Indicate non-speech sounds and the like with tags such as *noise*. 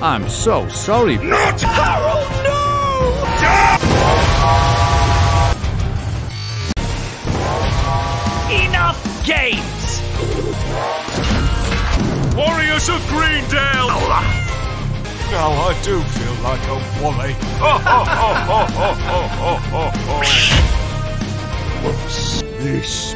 I'm so sorry. Not Harold, no! Enough games! Warriors of Greendale! Now I do feel like a wally. Whoops! *laughs* this?